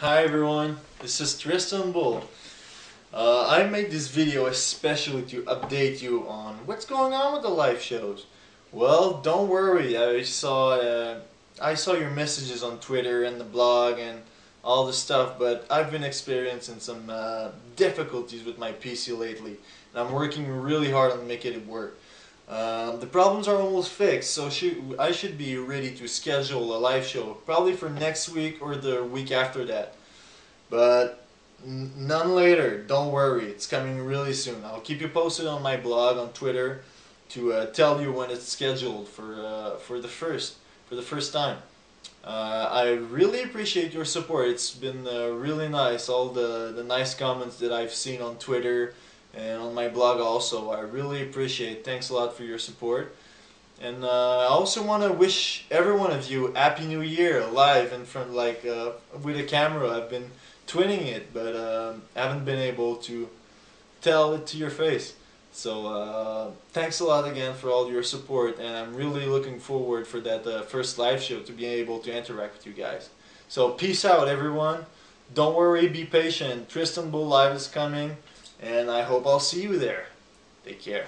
Hi everyone, this is Trystan Bull. Uh, I made this video especially to update you on what's going on with the live shows. Well, don't worry, I saw uh, I saw your messages on Twitter and the blog and all the stuff, but I've been experiencing some uh, difficulties with my PC lately, and I'm working really hard on making it work. Um, the problems are almost fixed, so should, I should be ready to schedule a live show, probably for next week or the week after that. But none later, don't worry, it's coming really soon. I'll keep you posted on my blog, on Twitter, to uh, tell you when it's scheduled for, uh, for the first, for the first time. Uh, I really appreciate your support. It's been uh, really nice, all the, the nice comments that I've seen on Twitter, and on my blog also. I really appreciate. Thanks a lot for your support. And uh, I also want to wish every one of you Happy New Year live in front, like uh, with a camera. I've been twinning it, but uh, haven't been able to tell it to your face. So uh, thanks a lot again for all your support, and I'm really looking forward for that uh, first live show to be able to interact with you guys. So peace out, everyone. Don't worry, be patient. Trystan Bull Live is coming and I hope I'll see you there. Take care.